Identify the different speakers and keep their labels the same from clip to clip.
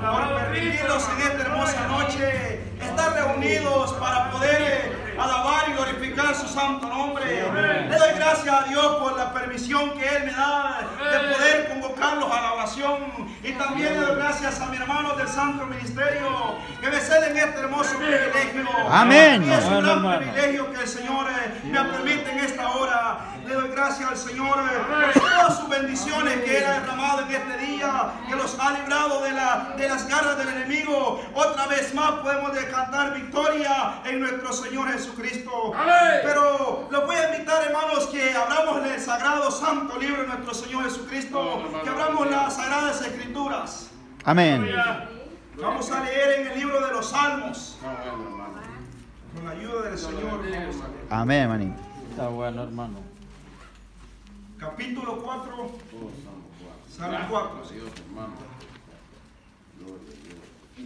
Speaker 1: por permitirnos en esta hermosa noche estar reunidos para poder alabar y glorificar su santo nombre. Le doy gracias a Dios por la permisión que Él me da de poder convocarlos a la oración. Y también le doy gracias a mis hermanos del Santo Ministerio que me ceden este hermoso privilegio.
Speaker 2: Amén.
Speaker 1: Y es un gran privilegio que el Señor eh, me permite en esta hora. Le doy gracias al Señor eh, por todas sus bendiciones que Él ha derramado en este día, que los ha librado de, la, de las garras del enemigo. Otra vez más podemos de cantar victoria en nuestro Señor Jesucristo. Pero los voy a invitar, hermanos, que abramos el sagrado santo libro de nuestro Señor Jesucristo, que abramos las sagradas escrituras.
Speaker 2: Amén.
Speaker 1: Vamos a leer en el libro de los Salmos. Con la ayuda del Señor.
Speaker 2: Amén, hermanito.
Speaker 3: Está bueno, hermano.
Speaker 1: Capítulo 4, Salmo 4.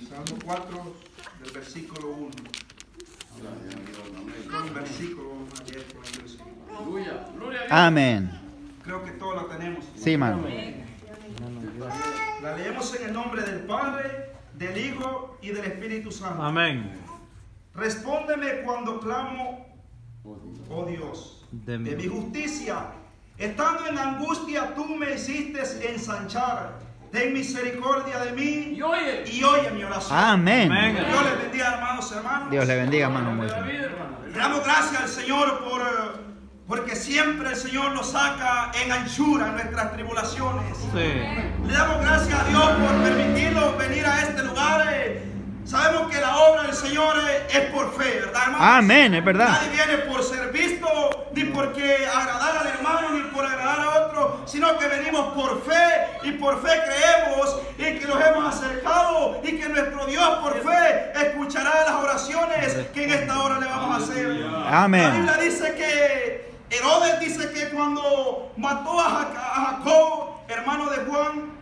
Speaker 1: Salmo 4, del versículo 1. Con el versículo vamos a leer con el versículo.
Speaker 2: Amén.
Speaker 1: Creo que todos la tenemos.
Speaker 2: Sí, hermano.
Speaker 1: La leemos en el nombre del Padre, del Hijo y del Espíritu Santo.
Speaker 3: Amén.
Speaker 1: Respóndeme cuando clamo, oh Dios,
Speaker 3: De
Speaker 1: de
Speaker 3: mi
Speaker 1: justicia. Estando en angustia, tú me hiciste ensanchar. Ten misericordia de mí
Speaker 4: Y oye,
Speaker 1: y oye mi oración.
Speaker 2: Amén.
Speaker 3: Amén.
Speaker 1: Dios les bendiga, hermanos, hermanos.
Speaker 2: Dios le bendiga, hermano
Speaker 4: David,
Speaker 2: Moisés.
Speaker 4: hermano.
Speaker 1: Le damos gracias al Señor por, eh, porque siempre el Señor nos saca en anchura en nuestras tribulaciones.
Speaker 3: Sí.
Speaker 1: Le damos gracias a Dios por permitirnos venir a este lugar. eh. Sabemos que la obra del Señor eh, es por fe, ¿verdad, hermano?
Speaker 2: Amén, es verdad.
Speaker 1: Nadie viene por ser visto, ni porque agradar al hermano, ni por agradar a otro, sino que venimos por fe y por fe creemos y que nos hemos acercado y que nuestro Dios por fe escuchará las oraciones que en esta hora le vamos a hacer.
Speaker 2: Amén.
Speaker 1: La Biblia dice que Herodes dice que cuando mató a Jac- a Jacob, hermano de Juan,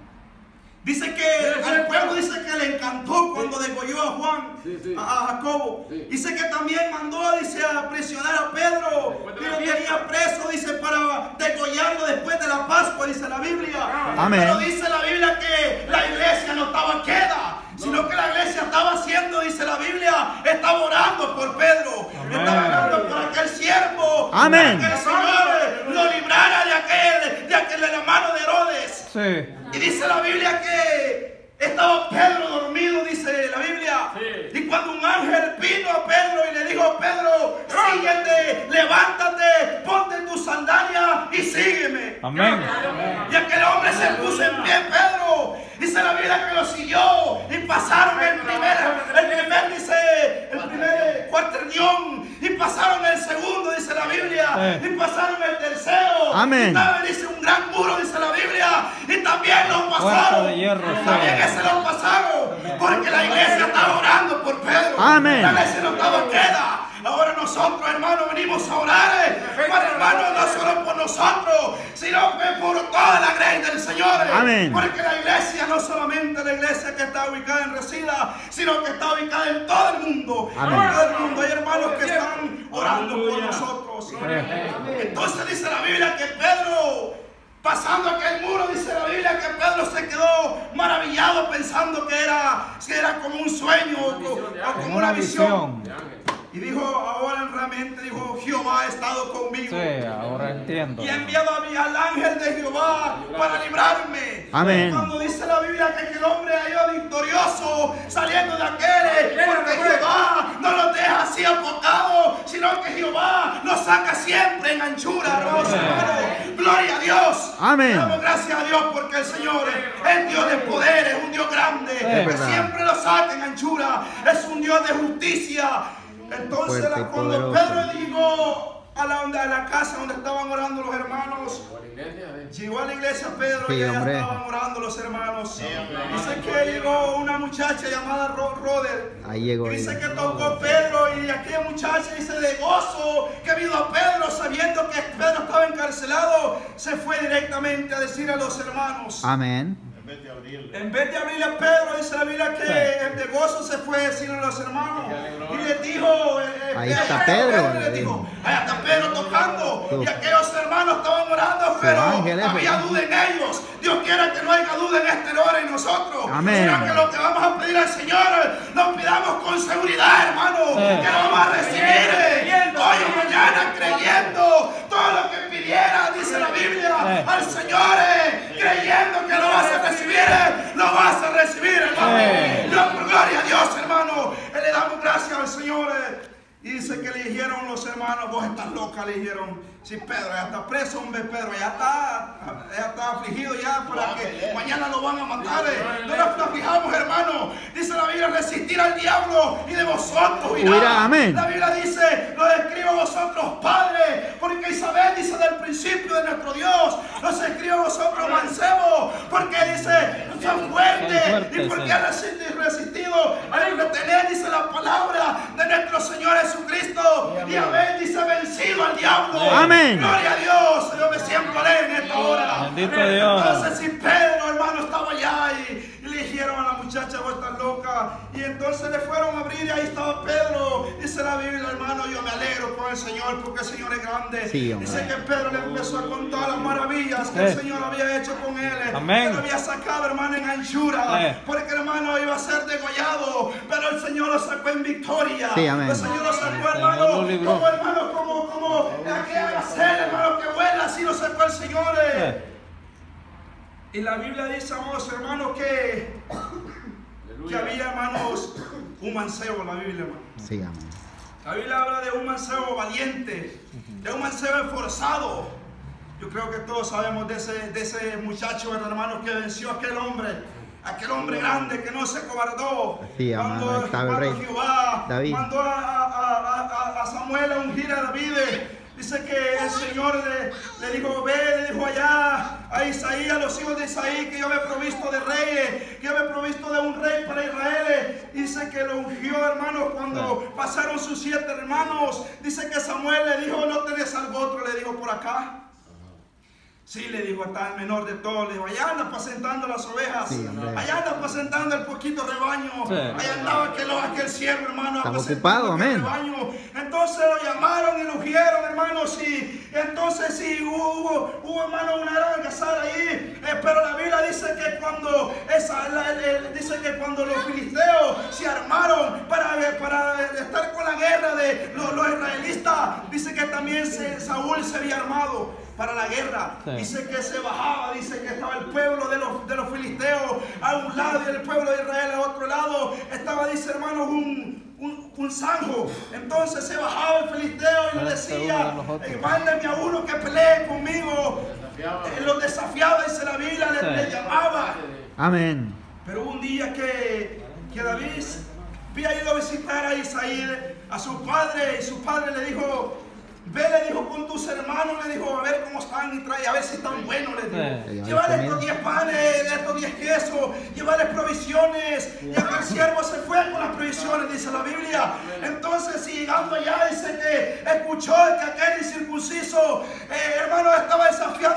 Speaker 1: Dice que al pueblo dice que le encantó cuando degolló a Juan,
Speaker 4: Sí, sí.
Speaker 1: a, Jacobo.
Speaker 4: Sí.
Speaker 1: Dice que también mandó, dice, a prisionar a Pedro.
Speaker 4: Después de
Speaker 1: Y
Speaker 4: la
Speaker 1: lo tenía preso, dice, para degollarlo después de la Pascua, dice la Biblia.
Speaker 2: Amén.
Speaker 1: Pero dice la Biblia que la iglesia no estaba queda, sino que la iglesia estaba haciendo, dice la Biblia, estaba orando por Pedro. Estaba orando por aquel siervo.
Speaker 2: Amén.
Speaker 1: Para que el Señor lo librara de aquel, de aquel de la mano de Herodes.
Speaker 3: Sí.
Speaker 1: Y dice la Biblia que estaba Pedro dormido, dice la Biblia.
Speaker 4: Sí.
Speaker 1: Y cuando un ángel vino a Pedro y le dijo, Pedro, síguete, levántate, ponte tus sandalias y sígueme.
Speaker 3: Amén.
Speaker 1: Y aquel hombre se puso en pie, Pedro. Dice la Biblia que lo siguió y pasaron el primer, el primer, dice, el primer cuarternión. Y pasaron el segundo, dice la Biblia. Y pasaron el tercero.
Speaker 2: Amén.
Speaker 1: Y dice un gran muro, dice la Biblia. También lo pasaron.
Speaker 3: de hierro, sí.
Speaker 1: También ese lo pasaron. Porque la iglesia estaba orando por Pedro.
Speaker 2: Amén.
Speaker 1: La iglesia no estaba queda. Ahora nosotros, hermanos, venimos a orar. eh, Para hermanos, no solo por nosotros, sino que por toda la gracia del Señor. eh,
Speaker 2: Amén.
Speaker 1: Porque la iglesia no solamente la iglesia que está ubicada en Resida, sino que está ubicada en todo el mundo.
Speaker 2: Amén.
Speaker 1: En todo el mundo hay hermanos que están orando por nosotros. Entonces dice la Biblia que Pedro, pasando aquel muro, dice la Biblia que Pedro se quedó maravillado pensando que era, que era como un sueño o, co- o como una visión. Y dijo, ahora realmente dijo, Jehová ha estado conmigo.
Speaker 3: Sí, ahora entiendo.
Speaker 1: Y ha enviado a mí al ángel de Jehová para librarme.
Speaker 2: Amén.
Speaker 1: Cuando que el hombre ha ido victorioso saliendo de aquel, porque Jehová no los deja así apocados, sino que Jehová los saca siempre en anchura, hermanos, hermanos. Gloria a Dios.
Speaker 2: Amén.
Speaker 1: Damos gracias a Dios porque el Señor es Dios de poder, es un Dios grande, que siempre lo saca en anchura, es un Dios de justicia. Entonces cuando. Pedro llegó a la, donde- a la casa donde estaban orando los hermanos, Llegó a la iglesia Pedro
Speaker 2: Sí,
Speaker 1: y
Speaker 2: hombre.
Speaker 1: estaban orando los hermanos. Dice que llegó una muchacha llamada Ro- Roder.
Speaker 2: Ahí llegó
Speaker 1: Y dice
Speaker 2: ella.
Speaker 1: que tocó Pedro y aquella muchacha dice de gozo que vino a Pedro sabiendo que Pedro estaba encarcelado. Se fue directamente a decir a los hermanos.
Speaker 2: Amén.
Speaker 1: En vez de abrirle a Pedro, dice la Biblia que el de gozo se fue a decirle a los hermanos. Y les dijo, eh, eh,
Speaker 2: Ahí está Pedro.
Speaker 1: le dijo, ahí está Pedro tocando.
Speaker 2: Tú.
Speaker 1: Y aquellos hermanos estaban orando, pero
Speaker 2: ese.
Speaker 1: había duda en ellos. Dios quiera que no haya duda en este hora en nosotros.
Speaker 2: Amén.
Speaker 1: Sino que lo que vamos a pedir al Señor, lo pidamos con seguridad, hermano. Que lo vamos a recibir eh, hoy o mañana creyendo todo lo que pidiera, dice la Biblia,
Speaker 3: Eh.
Speaker 1: al Señor, eh, creyendo que lo vas a recibir, eh, lo vas a recibir, hermano.
Speaker 3: Eh.
Speaker 1: Dios por gloria a Dios, hermano. Eh, Le damos gracias al Señor. eh. Y dice que le dijeron los hermanos, vos estás loca, le dijeron. Sí, Pedro, ya está preso, hombre, Pedro, ya está, ya está afligido ya para que mañana lo van a matar. eh. No nos aflijamos, hermano. Dice la Biblia, resistir al diablo y de vosotros. Huirá,
Speaker 2: amén.
Speaker 1: La Biblia dice, lo escribo a vosotros, padre, dice del principio de nuestro Dios, los escribo a vosotros, mancebo, porque dice, son
Speaker 3: Son
Speaker 1: fuertes, y porque
Speaker 3: sí.
Speaker 1: han resistido, resistido al retener, dice la palabra de nuestro Señor Jesucristo, y Abel dice, vencido al diablo.
Speaker 2: Amén.
Speaker 1: Gloria a Dios, yo me siento alegre en esta hora.
Speaker 3: Bendito Dios.
Speaker 1: Entonces, si Pedro, a loca, y entonces le fueron a abrir y ahí estaba Pedro. Dice la Biblia, hermano, yo me alegro con el Señor porque el Señor es grande.
Speaker 2: Sí.
Speaker 1: Dice que Pedro le empezó a contar las maravillas que
Speaker 3: Eh.
Speaker 1: el Señor había hecho con él.
Speaker 3: Amén.
Speaker 1: Que lo había sacado, hermano, en anchura.
Speaker 3: Eh.
Speaker 1: Porque, hermano, iba a ser degollado. Pero el Señor lo sacó en victoria.
Speaker 2: Sí, amén.
Speaker 1: El Señor lo sacó, hermano, como hermano, como, como aquella gacela, hermano, que vuela, así lo sacó el Señor. eh.
Speaker 3: Eh.
Speaker 1: Y la Biblia dice, hermanos, que, que había, hermanos, un mancebo en la Biblia, hermano.
Speaker 2: Sí, amén.
Speaker 1: La Biblia habla de un mancebo valiente, de un mancebo esforzado. Yo creo que todos sabemos de ese, de ese muchacho, hermano, que venció a aquel hombre. Aquel hombre grande que no se cobardó.
Speaker 2: Sí, amado,
Speaker 1: Cuando. Jehová
Speaker 2: David.
Speaker 1: mandó a, a- a- a- a Samuel a ungir a David. Dice que el Señor le, le dijo, ve, le dijo allá a Isaí, a los hijos de Isaí, que yo me he provisto de reyes, que yo me he provisto de un rey para Israel. Dice que lo ungió, hermanos, cuando pasaron sus siete hermanos. Dice que Samuel le dijo, no tenés algo otro, le dijo por acá. Sí, le dijo, está el menor de todos. Le dijo, allá anda apacentando las ovejas.
Speaker 2: Sí,
Speaker 1: allá anda apacentando el poquito rebaño.
Speaker 3: Sí.
Speaker 1: Allá andaba aquel, aquel siervo, hermano. Apacentando
Speaker 2: ocupado, amén.
Speaker 1: rebaño. Entonces lo llamaron y lo ungieron, hermanos. Y entonces sí, hubo, hubo, hermano, una gran casada ahí. Eh, pero la Biblia dice que cuando, esa, la- el- el- dice que cuando los filisteos se armaron para, para estar con la guerra de los, los israelitas, dice que también se- Saúl se había armado para la guerra.
Speaker 3: Sí.
Speaker 1: Dice que se bajaba, dice que estaba el pueblo de los, de los filisteos a un lado y el pueblo de Israel a otro lado. Estaba, dice hermanos, un, un, un zanjo. Entonces se bajaba el filisteo y le decía, eh, mándame a uno que pelee conmigo. Eh, los desafiaba, dice la Biblia, le, le llamaba.
Speaker 2: Amén.
Speaker 1: Pero un día que, que David había ido a visitar a Isaí, a su padre, y su padre le dijo, ve, le dijo con tus hermanos, le dijo, a ver cómo están y trae, a ver si están buenos, le dijo. Llévale estos 10 panes, estos 10 quesos, llévale provisiones. Y aquel siervo se fue con las provisiones, dice la Biblia. Entonces, si llegando allá, dice que escuchó que aquel incircunciso, eh, hermano, estaba desafiando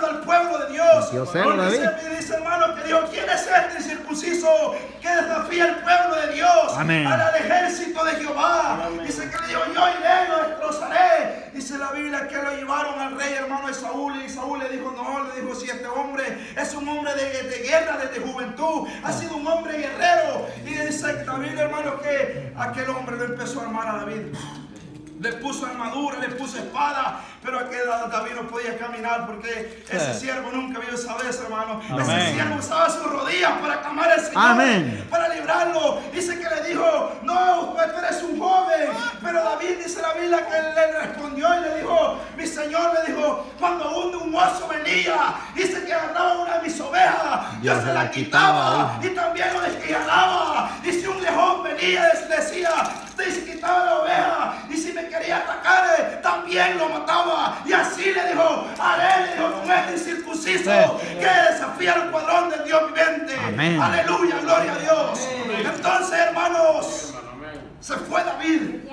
Speaker 1: Porque
Speaker 2: David.
Speaker 1: dice, dice hermano que dijo, ¿quién es este incircunciso que desafía al pueblo de Dios?
Speaker 2: Amén.
Speaker 1: Al, ejército de Jehová. Dice que le dijo, yo iré, lo destrozaré. Dice la Biblia que lo llevaron al rey hermano de Saúl y Saúl le dijo, no, le dijo, si este hombre es un hombre de, de guerra desde juventud, ha sido un hombre guerrero. Y dice la Biblia hermano que aquel hombre lo empezó a armar a David. Le puso armadura, le puso espada, pero aquel David no podía caminar porque ese siervo nunca vio esa vez, hermano.
Speaker 3: Amén.
Speaker 1: Ese siervo usaba sus rodillas para clamar al Señor,
Speaker 2: Amén.
Speaker 1: para librarlo. Dice que le dijo, no, pues tú eres un joven. Pero David dice la Biblia que le respondió y le dijo, mi Señor le dijo, cuando un, un oso venía, dice que agarraba una de mis ovejas, yo se la quitaba y también lo desquialaba. Y si un león venía, decía, te quitaba la oveja. Me quería atacar, eh, también lo mataba. Y así le dijo, haré, le dijo, con este incircunciso que desafía al cuadrón del Dios viviente.
Speaker 2: Amén.
Speaker 1: Aleluya, gloria a Dios. Entonces, hermanos, se fue David.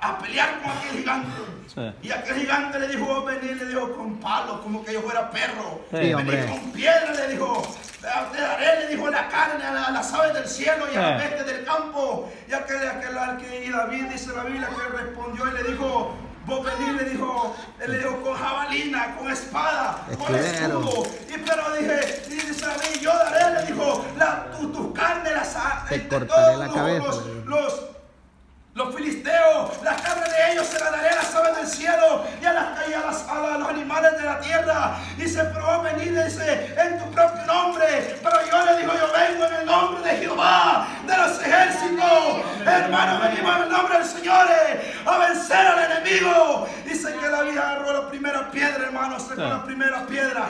Speaker 4: A
Speaker 1: a, a pelear con aquel gigante.
Speaker 3: Sí.
Speaker 1: Y aquel gigante le dijo, "Vos venir, le dijo, con palos, como que yo fuera perro.
Speaker 3: Sí,
Speaker 1: Venir
Speaker 2: hombre.
Speaker 1: con piedra, le dijo, te daré, le dijo, la carne a, la- a las aves del cielo y a las
Speaker 3: Sí.
Speaker 1: bestias del campo. Y aquel, aquel, aquel- y David dice la Biblia que respondió y le dijo, vos venir, le dijo, le dijo, con jabalina, con espada, con escudo. Y pero dije, y dice David, yo daré, le dijo, la, tu, tus carnes, las
Speaker 2: Te cortaré
Speaker 1: todos
Speaker 2: la cabeza,
Speaker 1: los- los los filisteos, la carne de ellos se la daré a las aves del cielo y a, las, y a, las- a los animales de la tierra. Dice, pero va a venir, dice, en tu propio nombre. Pero yo le digo, yo vengo en el nombre de Jehová, de los ejércitos. Hermano, venimos en el nombre del Señor eh, a vencer al enemigo. Dice que la vida agarró la primera piedra, hermano, sacó
Speaker 3: Sí.
Speaker 1: la primera piedra.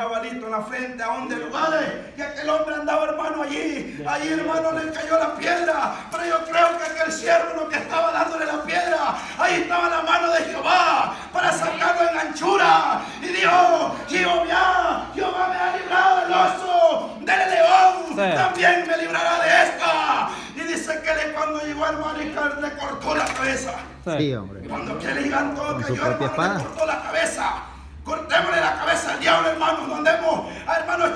Speaker 1: Cabalito en la frente, a donde lugares, y aquel hombre andaba hermano allí, allí hermano le cayó la piedra, pero yo creo que aquel siervo lo que estaba dándole la piedra, ahí estaba la mano de Jehová para sacarlo en anchura, y dijo, Jehová, Jehová me ha librado del oso, del león,
Speaker 3: Sí.
Speaker 1: también me librará de esta, y dice que le, cuando llegó hermano y le cortó la cabeza,
Speaker 2: Sí, hombre.
Speaker 1: cuando aquel gigante cayó,
Speaker 2: propia
Speaker 1: hermano, le
Speaker 2: espada.
Speaker 1: cortó la cabeza. Cortémosle la cabeza al diablo, hermanos.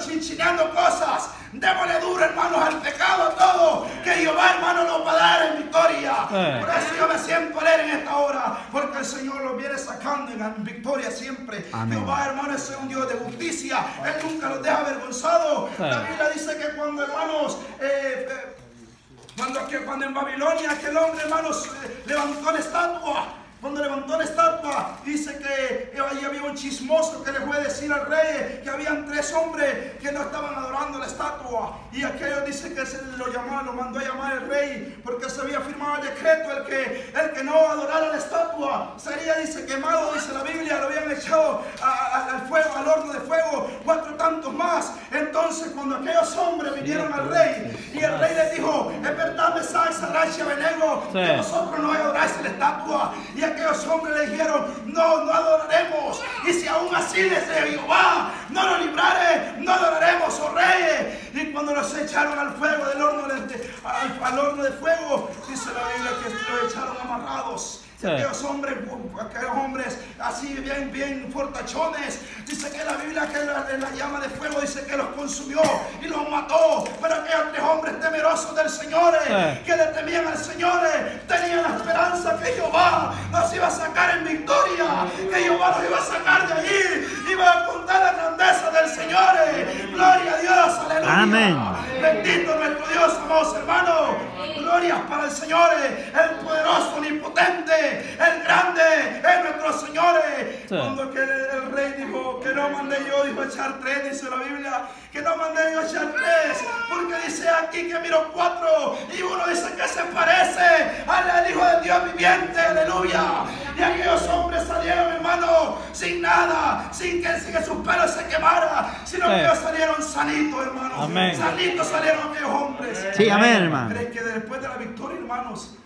Speaker 1: Chinchineando cosas. Démosle duro, hermanos, al pecado, todo. Que Jehová, hermano, nos va a dar en victoria.
Speaker 3: Eh.
Speaker 1: Por eso yo me siento alegre en esta hora. Porque el Señor los viene sacando en victoria siempre.
Speaker 2: Amén.
Speaker 1: Jehová, hermano, es un Dios de justicia. Él nunca los deja avergonzados.
Speaker 3: Eh.
Speaker 1: La Biblia dice que cuando, hermanos, eh, eh, cuando, que, cuando en Babilonia aquel hombre, hermanos, eh, levantó la estatua. Cuando levantó la estatua, dice que ahí había un chismoso que le fue a decir al rey que habían tres hombres que no estaban adorando la estatua. Y aquello dice que se lo llamó, lo mandó a llamar el rey porque se había firmado el decreto: el que, el que no adorara la estatua sería, dice, quemado, dice la Biblia, lo habían echado a- a- al fuego, al horno de fuego, cuatro tantos más. Entonces, cuando aquellos hombres vinieron al rey y el rey les dijo: Es verdad, Mesach, Sadrach y Abednego, que
Speaker 3: Sí.
Speaker 1: vosotros no adoráis la estatua. Y aquellos hombres le dijeron, no, no adoraremos. Y si aún así desde Jehová no nos librare, no adoraremos, oh reyes. Y cuando los echaron al fuego del horno, de- al, al horno de fuego, dice la Biblia que los echaron amarrados. Aquellos hombres, aquellos hombres así bien, bien fortachones, dice que la Biblia que la, llama de fuego dice que los consumió y los mató. Pero aquellos tres hombres temerosos del Señor, eh,
Speaker 3: Sí.
Speaker 1: que le temían al Señor, eh, tenían la esperanza que Jehová nos iba a sacar en victoria, que Jehová nos iba a sacar de allí, iba a contar la grandeza del Señor. eh. Gloria a Dios, aleluya.
Speaker 2: Amén.
Speaker 1: Bendito nuestro Dios, amados hermanos. Glorias para el Señor, eh, el poderoso, omnipotente, el grande, es nuestro Señor.
Speaker 3: Sí.
Speaker 1: Cuando que el, el rey dijo que no mandé yo, dijo echar tres, dice la Biblia, que no mandé yo echar tres, porque dice aquí que miro cuatro y uno dice que se parece al, Hijo del Dios viviente, aleluya. Y aquellos hombres salieron, hermano, sin nada, sin que, sin que sus pelos se quemara, sino
Speaker 3: Sí.
Speaker 1: que ellos salieron sanitos, hermano.
Speaker 3: Amén.
Speaker 1: Sanitos salieron aquellos hombres.
Speaker 2: Sí, amén, hermano.
Speaker 1: ¿Crees que después de la victoria, hermanos,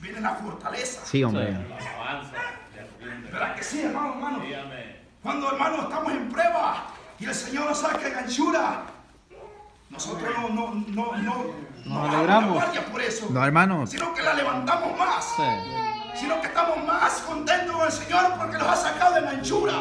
Speaker 1: viene la fortaleza?
Speaker 2: Sí, hombre.
Speaker 1: ¿Verdad que sí, hermano, hermano? Cuando, hermano, estamos en prueba y el Señor nos saca en anchura, nosotros no, no, no, no, no bajamos la
Speaker 3: alegramos.
Speaker 1: guardia por eso,
Speaker 2: No, hermano.
Speaker 1: sino que la levantamos más,
Speaker 3: Sí.
Speaker 1: sino que estamos más contentos con el Señor porque nos ha sacado de la anchura.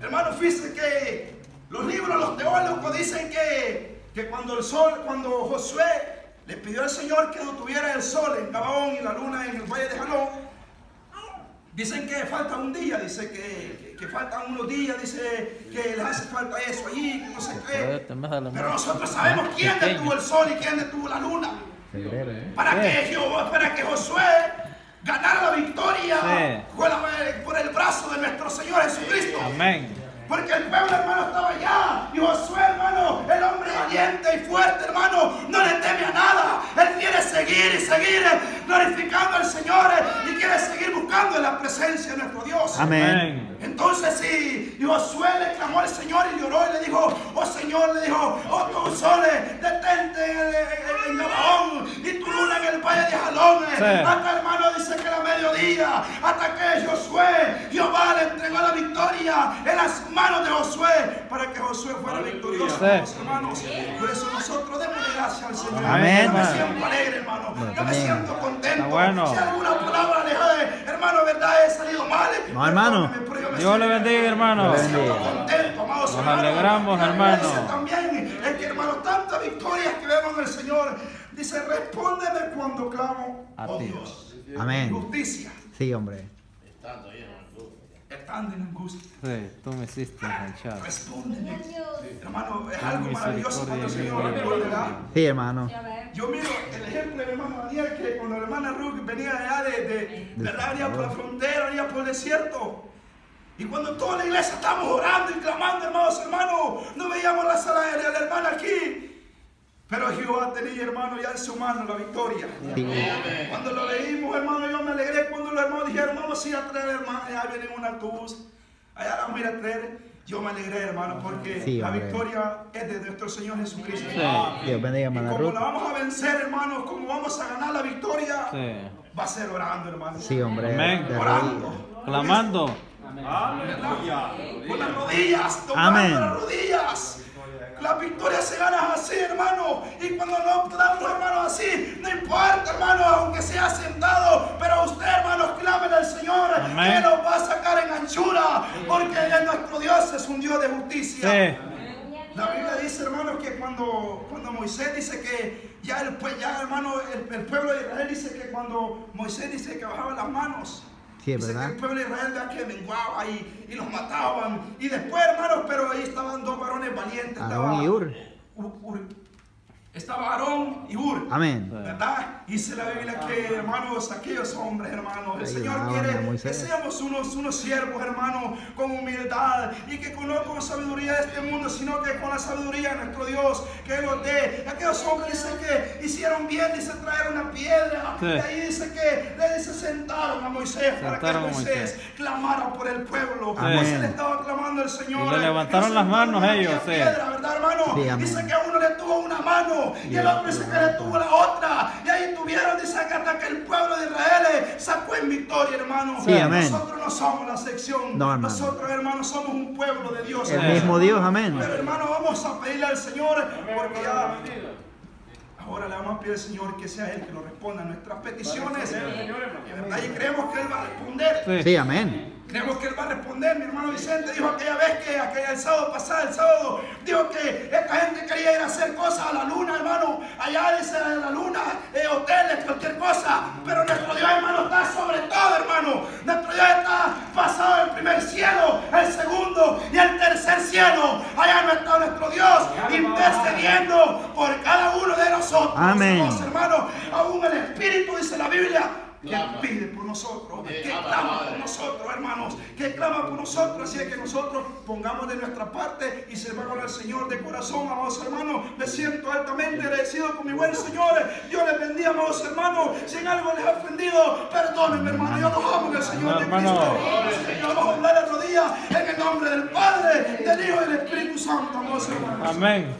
Speaker 1: Hermano, fíjese que los libros, los teólogos dicen que, que cuando el sol, cuando Josué le pidió al Señor que no tuviera el sol en Gabaón y la luna en el valle de Jalón, Dicen que falta un día, dice que, que, que faltan unos días, dice que les hace falta eso allí, que no sé qué. Pero nosotros sabemos quién detuvo el sol y quién detuvo la luna.
Speaker 2: ¿eh?
Speaker 1: Para que. Jehová, para que Josué ganara la victoria por el brazo de nuestro Señor Jesucristo.
Speaker 3: Amén.
Speaker 1: Porque el pueblo, hermano, estaba allá. Y Josué, hermano, el hombre valiente y fuerte, hermano, no le teme a nada. Él quiere seguir y seguir glorificando al Señor eh, y quiere seguir buscando en la presencia de nuestro Dios.
Speaker 2: Amén.
Speaker 1: Entonces sí, y Josué le clamó al Señor y lloró y le dijo, oh Señor, le dijo, oh tu sol, eh, detente en, el- en- en Gabaón y tu luna en el valle de Jalón. eh".
Speaker 3: Sí.
Speaker 1: Hasta hermano dice que era mediodía, hasta que Josué, Jehová le entregó la victoria en las manos de Josué para que Josué fuera victorioso,
Speaker 3: Sí.
Speaker 1: hermanos. Por eso nosotros demos gracias al Señor.
Speaker 2: Amén.
Speaker 1: Yo me siento alegre, hermano. Yo me siento contento.
Speaker 3: Está bueno.
Speaker 1: Si alguna palabra le he, hermano, verdad, he salido mal.
Speaker 2: No, hermano.
Speaker 3: Dios le bendiga, hermano.
Speaker 1: Me siento
Speaker 2: bendiga.
Speaker 1: contento, amados
Speaker 3: Nos alegramos, hermano.
Speaker 1: también es que, hermano, tantas victorias que vemos en el Señor. Dice, respóndeme cuando clamo,
Speaker 3: A
Speaker 1: oh. Dios.
Speaker 2: Amén.
Speaker 1: Justicia,
Speaker 2: Sí, hombre.
Speaker 1: Estando en angustia.
Speaker 3: Sí, tú me hiciste enganchar.
Speaker 1: Respóndeme. Hermano, es algo maravilloso cuando el Señor
Speaker 3: de
Speaker 1: responde. ¿verdad?
Speaker 2: Sí, hermano.
Speaker 1: Yo miro el ejemplo del hermano Daniel que cuando la hermana Ruth venía allá de, de, ¿verdad? venía por la frontera, venía por el desierto. Y cuando toda la iglesia estábamos orando y clamando, hermanos, hermanos, no veíamos la sala de la hermana aquí. Pero Jehová tenía, hermano, ya en su mano la victoria.
Speaker 2: Sí.
Speaker 1: Cuando lo leímos, hermano, yo me alegré cuando los hermanos dijeron, vamos a ir a traer, hermano, allá viene un autobús, allá vamos a ir a traer. Yo me alegré, hermano, porque
Speaker 2: Sí,
Speaker 1: la victoria es de nuestro Señor Jesucristo.
Speaker 3: Sí.
Speaker 2: Dios bendiga,
Speaker 1: Y
Speaker 2: hermana
Speaker 1: como
Speaker 2: Ruth.
Speaker 1: la vamos a vencer, hermanos, como vamos a ganar la victoria,
Speaker 3: Sí.
Speaker 1: va a ser orando, hermano.
Speaker 2: Sí, hombre.
Speaker 3: Amén.
Speaker 1: Orando.
Speaker 3: Clamando.
Speaker 1: Con las rodillas, tomando
Speaker 2: Amén.
Speaker 1: las rodillas. Las victorias se ganan así, hermano. Y cuando no podamos, hermano, así, no importa, hermano, aunque sea sentado. Pero usted, hermano, clame al Señor
Speaker 3: Amén.
Speaker 1: que nos va a sacar en anchura. Porque nuestro Dios es un Dios de justicia.
Speaker 3: Sí.
Speaker 1: La Biblia dice, hermanos, que cuando, cuando Moisés dice que ya el, ya, hermano, el, el pueblo de Israel dice que cuando Moisés dice que bajaba las manos,
Speaker 2: Sí, es verdad.
Speaker 1: el pueblo de Israel vea que menguaba y, y los mataban. Y después, hermanos, pero ahí estaban dos varones valientes.
Speaker 2: Ur.
Speaker 1: Ur- Ur- estaba Aarón y Ur.
Speaker 2: Amén.
Speaker 1: ¿Verdad? Dice la Biblia que, hermanos, aquellos hombres, hermanos, el Señor quiere que seamos unos, unos siervos, hermanos, con humildad y que no con sabiduría de este mundo, sino que con la sabiduría de nuestro Dios, que Él nos dé. Aquellos hombres dicen que hicieron bien, dice traer una piedra,
Speaker 3: Sí.
Speaker 1: y ahí dice que le dice sentaron a Moisés para que Moisés
Speaker 3: Moisés.
Speaker 1: clamara por el pueblo.
Speaker 2: Amén.
Speaker 1: Moisés le estaba clamando al Señor.
Speaker 3: Y le levantaron las manos ellos,
Speaker 1: piedra, ¿verdad, hermano? Dice que a uno le tuvo una mano y el otro dice que le tuvo la otra. Y ahí tuvieron, dice que hasta que el pueblo de Israel sacó en victoria, hermano.
Speaker 2: Sí, amén.
Speaker 1: Nosotros no somos la sección.
Speaker 2: No, hermano.
Speaker 1: Nosotros, hermanos, somos un pueblo de Dios.
Speaker 2: El
Speaker 1: hermano.
Speaker 2: mismo Dios, amén.
Speaker 1: Pero, hermano, vamos a pedirle al Señor porque ya. Ahora le vamos a pedir al Señor que sea Él que nos responda a nuestras peticiones. ¿verdad? Y creemos que Él va a responder.
Speaker 3: Sí.
Speaker 2: Amén.
Speaker 1: Creemos que Él va a responder. Mi hermano Vicente dijo aquella vez que aquella, el sábado pasado, el sábado, dijo que esta gente quería ir a hacer cosas a la luna, hermano. Allá dice a la luna, eh, hoteles, cualquier cosa. Pero nuestro Dios, hermano, está sobre todo, hermano. Nuestro Dios está pasado el primer cielo, el segundo cielo. Allá no está nuestro Dios intercediendo por cada uno de nosotros.
Speaker 2: Amén.
Speaker 1: Somos, hermano, aún el Espíritu, dice la Biblia, que pide por nosotros, que clama por nosotros, hermanos, que clama por nosotros, así es que nosotros pongamos de nuestra parte y servamos al Señor de corazón, amados hermanos. Me siento altamente agradecido con mi buen Señor. Dios les bendiga, amados hermanos. Si en algo les he ofendido, perdónenme, hermano. Yo los amo en el Señor de. Cristo. Yo vamos a hablar de rodillas en el nombre del Padre, del Hijo y del Espíritu Santo, amados hermanos.
Speaker 3: Amén.